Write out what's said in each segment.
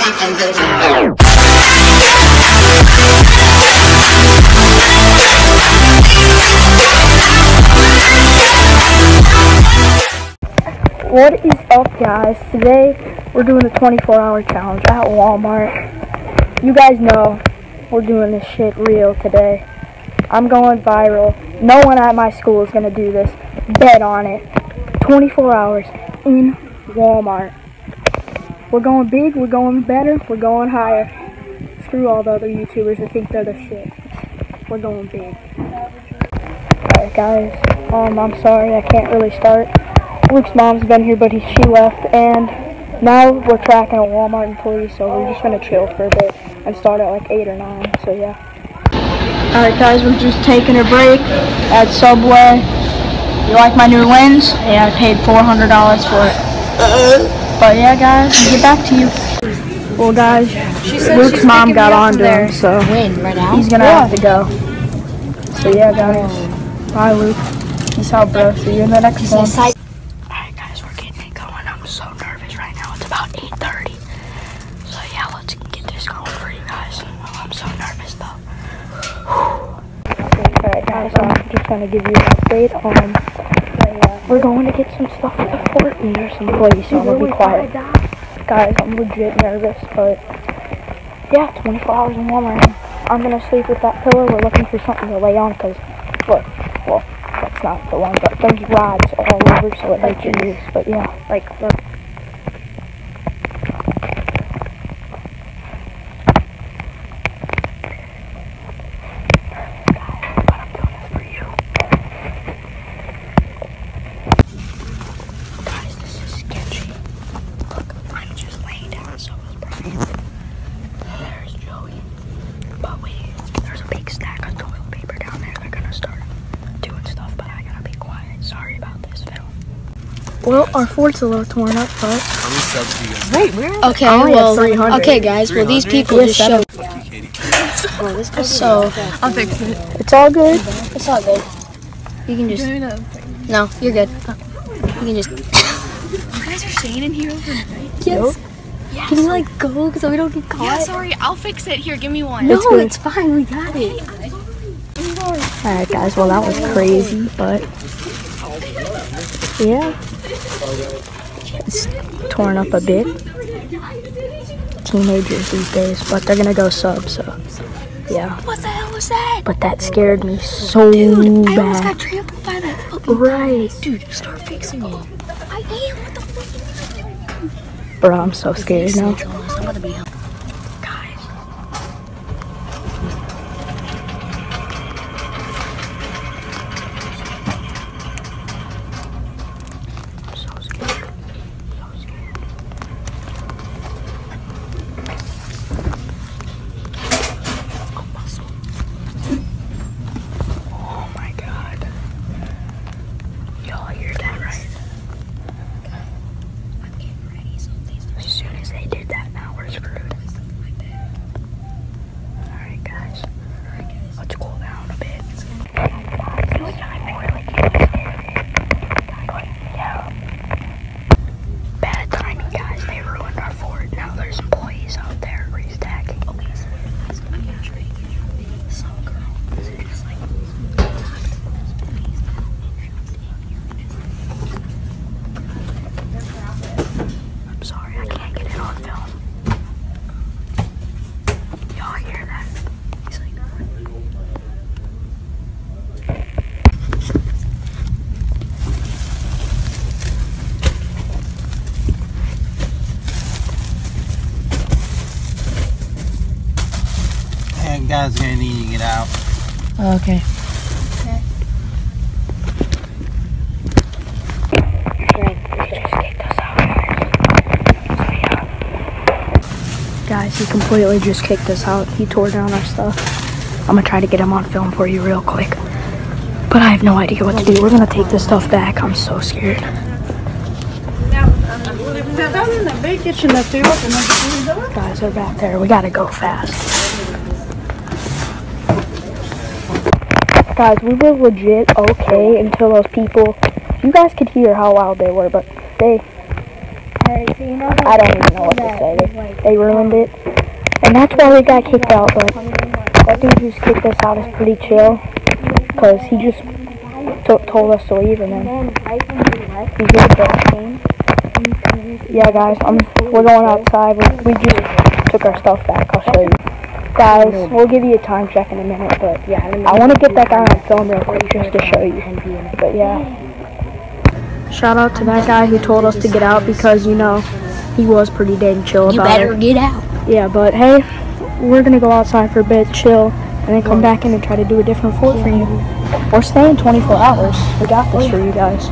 What is up guys? Today we're doing a 24 hour challenge at Walmart. You guys know we're doing this shit real today. I'm going viral. No one at my school is gonna do this. Bet on it. 24 hours in Walmart. We're going big, we're going better, we're going higher. Screw all the other YouTubers who think they're the shit. We're going big. Alright guys, um, I'm sorry I can't really start. Luke's mom's been here, but he, she left, and now we're tracking a Walmart employee, so we're just gonna chill for a bit and start at like 8 or 9, so yeah. Alright guys, we're just taking a break at Subway. You like my new lens? Yeah, I paid $400 for it. But yeah guys, I'll get back to you. Well guys, Luke's mom got on to him, so When? Right he's gonna have to go. So yeah oh. guys, bye Luke. Peace out bro, see you in the next one. Alright guys, we're getting it going. I'm so nervous right now. It's about 8.30. So yeah, let's get this going for you guys. Oh, I'm so nervous though. Alright guys, I'm just gonna give you an update on uh, we're going to get some stuff at the fort and there's some employees, so I'm gonna be quiet. Guys, I'm legit nervous, but yeah, 24 hours in Walmart. I'm gonna sleep with that pillow. We're looking for something to lay on because look, well, that's not the one, but there's rods all over, so it hurts your ears. But yeah, like look. But I'm doing this for you. Guys, this is sketchy. Look, I'm just laying down, so is Brian. There's Joey. But wait, there's a big stack of toilet paper down there. They're gonna start doing stuff, but I gotta be quiet. Sorry about this film. Well, our fort's a little torn up, but How many subs do you guys Wait, where? Okay, oh, only have well, okay, guys. Well, these people We just showed. Fuck you, Katie. So I'll fix it. it's all good. it's all good. You can just. No, you're good. You can just. You guys are staying in here overnight? Yes. Can you like go so we don't get caught? Yeah, caught? sorry. I'll fix it. Here, give me one. no, It's it's fine. We got it. Alright, guys, well, that was crazy, but yeah, it's torn up a bit. Teenagers these days, but they're gonna go sub, so yeah. What the hell was that? But that scared me so I almost bad. got trampled by that. Right, Dude, start fixing it. I am. What the fuck? bro, I'm so scared now. Snitch on us. I'm gonna be help. Guys, I'm so scared. So scared. Oh, muscle. Oh my god. Y'all hear that right? I'm getting ready, so please As soon as they did that, now we're screwed. Alright, guys. Let's cool down a bit. But, yeah. Bad timing, guys. They ruined our fort. Now there's employees out there restacking. Okay, so I'm gonna try to get you a some girl. Is it just like I'm sorry, I can't get it on film. Y'all hear that? He's like, And guys, gonna need out. Oh, okay. Guys, he completely just kicked us out. He tore down our stuff. I'm gonna try to get him on film for you real quick. But I have no idea what to do. We're gonna take this stuff back. I'm so scared. Guys, they're back there. We gotta go fast. Guys, we were legit okay until those people. You guys could hear how loud they were, but they I don't even know what to say. They, they ruined it. And that's why we got kicked out, but that dude who's kicked us out is pretty chill. Because he just told us to leave and then he's really good. Yeah, guys, um, we're going outside. We, we just took our stuff back. I'll show you. Guys, we'll give you a time check in a minute, but yeah, I want to get that guy on film real quick just to show you. But yeah. Shout out to that guy who told us to get out because, you know, he was pretty dang chill about it. You better it. get out. Yeah, but hey, we're gonna go outside for a bit, chill, and then come back in and try to do a different fort for you. We're staying 24 hours. We got this for you guys.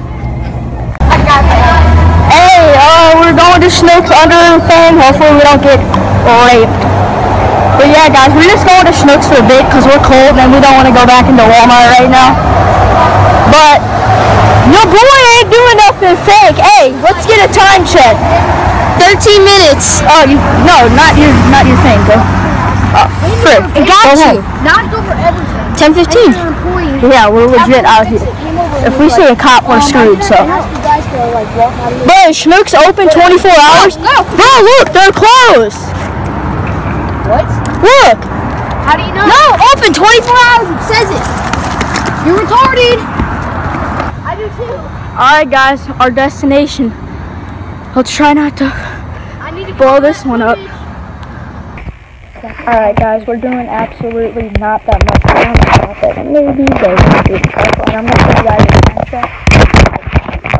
Hey, uh, we're going to Schnucks under thing. Hopefully we don't get raped. But yeah, guys, we're just going to Schnucks for a bit because we're cold and we don't want to go back into Walmart right now. But your boy ain't doing nothing fake. Hey, let's get a time check. 13 minutes. Oh, you, no, not your, not your thing, bro. Uh, frick. I got Go you. Not over everything. 10 15. Yeah, we're legit out here. If we see a cop, we're screwed, so. Bro, Schnucks open 24 hours? Bro, look, they're closed. What? Look. How do you know? No, open 24 hours. It says it. You're retarded. I do too. Alright, guys, our destination. Let's try not to to blow this one up. Alright, guys, we're doing absolutely not that much. Don't about that. Maybe they do it. I'm going to show you guys a check.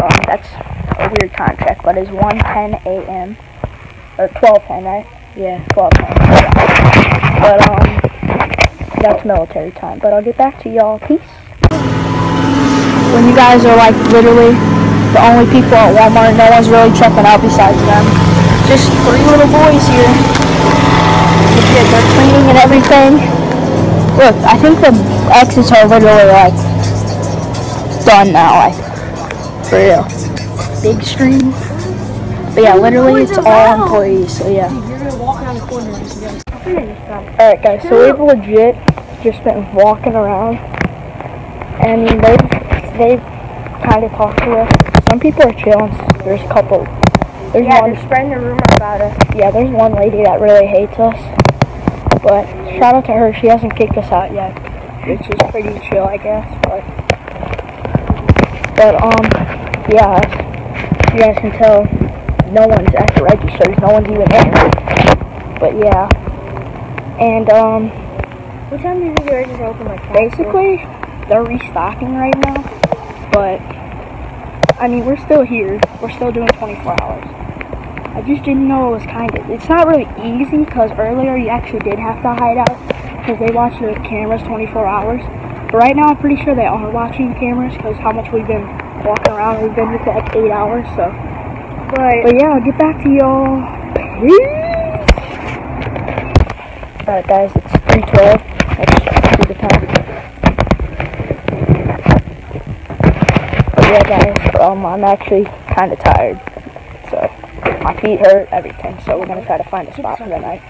Um, that's a weird check, but it's 1.10 a.m. Or 12.10, right? Yeah, 12.10. But, um, that's military time. But I'll get back to y'all. Peace. When you guys are, like, literally the only people at Walmart, no one's really checking out besides them. Just three little boys here. Legit, they're cleaning and everything. Look, I think the exits are literally like done now. Like for real. Big screen. But yeah, literally it's all employees. So yeah. You're gonna walk around the corner and just go. Alright guys, so we've legit just been walking around. And they've, they've kind of talked to us. Some people are chilling. There's a couple. There's one. spreading a rumor about us. Yeah, there's one lady that really hates us. But shout out to her. She hasn't kicked us out yet, which is pretty chill, I guess. But but um, yeah, as you guys can tell, no one's at the registers. No one's even in. But yeah, and um, What time do you register open? Like basically they're restocking right now. But I mean, we're still here. We're still doing 24 hours. I just didn't know it was kind of. It's not really easy because earlier you actually did have to hide out because they watch the cameras 24 hours. But right now, I'm pretty sure they are watching cameras because how much we've been walking around. We've been here for like eight hours. So, But but yeah, I'll get back to y'all. Peace. Alright, guys, it's 3:12. Let's do the time. But yeah, guys, um, I'm actually kind of tired. So, my feet hurt, everything. So, we're going to try to find a spot for the night.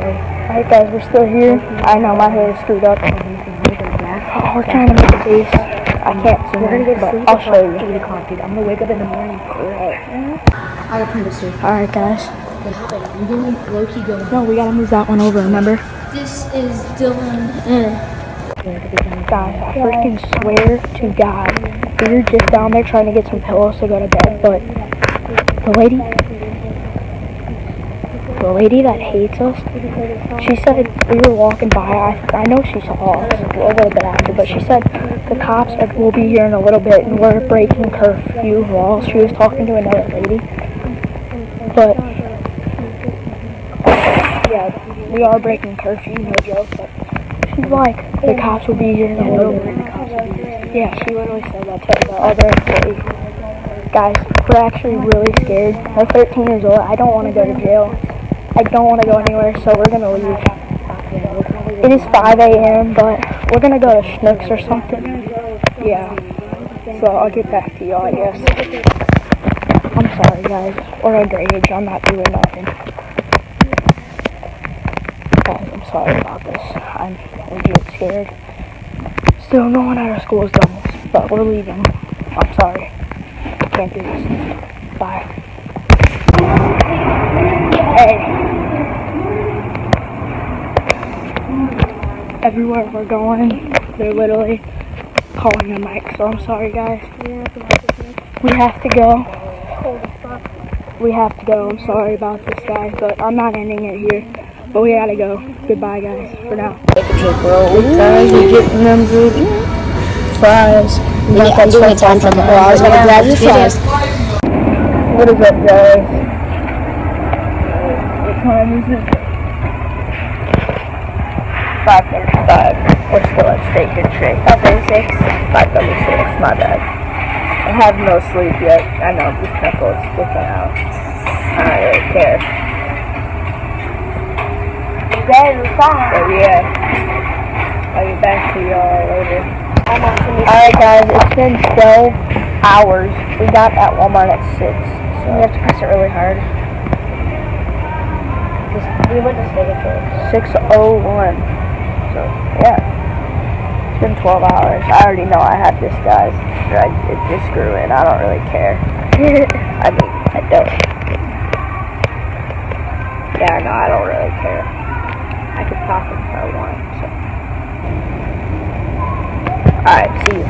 Alright, guys, we're still here. I know my hair is screwed up. Oh, we're trying to make a base. I can't see we're gonna it, get but sleep I'll show you. eight o'clock, dude. I'm gonna wake up in the morning. Alright. I print this here. Alright, guys. Going low key going. No, we gotta move that one over, remember? This is Dylan and Guys, I freaking swear to God, we were just down there trying to get some pillows to go to bed, but the lady, the lady that hates us, she said we were walking by. I, I know she saw us a little bit after, but she said the cops are, will be here in a little bit and we're breaking curfew laws. She was talking to another lady, but yeah, we are breaking curfew, no joke. But she's like, the cops will be here in a little bit. Yeah, she literally said that to the other employee. Guys, we're actually really scared. We're 13 years old. I don't want to go to jail. I don't want to go anywhere, so we're gonna leave. It is 5 a.m., but we're gonna go to Schnucks or something. Yeah. So I'll get back to y'all, I guess. I'm sorry, guys. We're underage. I'm not doing nothing. Guys, I'm sorry about this. I'm legit scared. Still, no one at our school has done this, but we're leaving. I'm sorry. Can't do this. Bye. Hey. Everywhere we're going, they're literally calling the mic, so I'm sorry guys. We have to go. We have to go. I'm sorry about this guys, but I'm not ending it here. But we gotta go. Goodbye guys for now. Guys, we're getting them good fries. We got that doing time for the I was gonna grab your fries. What is up guys? What time is it? 5.35. We're still at Steak and Shake. 5.36. 5.36, my bad. I have no sleep yet. I know, this pimple is sticking out. I don't really care. So yeah. I'll get back to y'all later. Alright guys, it's been 12 hours. We got at Walmart at 6. So you have to press it really hard. We went to and 601. So, yeah. It's been 12 hours. I already know I have this, guys. I, it just grew in. I don't really care. I mean, I don't. Yeah, no, I don't really care. I could pop it if I want, so. Alright, see you.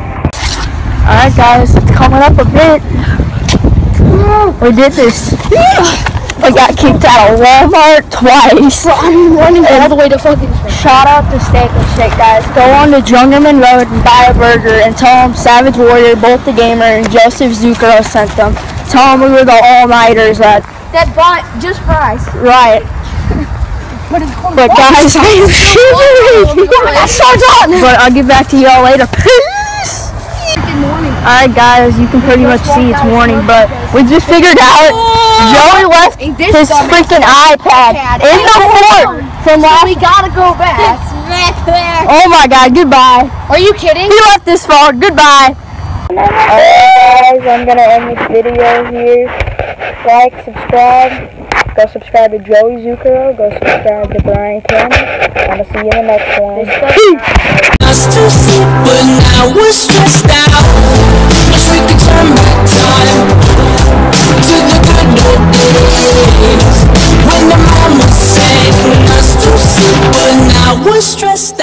Alright guys, it's coming up a bit. We did this. We got kicked out of Walmart twice. I'm running all the way to fucking. Shout out to Steak and Shake, guys. Go on to Jungerman Road and buy a burger and tell them Savage Warrior, Bolt the Gamer, and Joseph Zucchero sent them. Tell them we were the all-nighters at That bought just fries. Riot. But guys, I am shivering. But I'll get back to y'all later. Peace. Alright guys, you can pretty much see it's morning, but we just figured out Joey left his freaking iPad in the fort from last We gotta go back. Oh my god, goodbye. Are you kidding? He left this far. Goodbye. Alright guys, I'm gonna end this video here. Like, subscribe. Go subscribe to Joey Zucchero. Go subscribe to Brian Campbell. And I'll see you in the next one. Us to sleep, but now we're stressed out. Wish we could turn back time to the good old days when the mama sang us to sleep, but now we're stressed.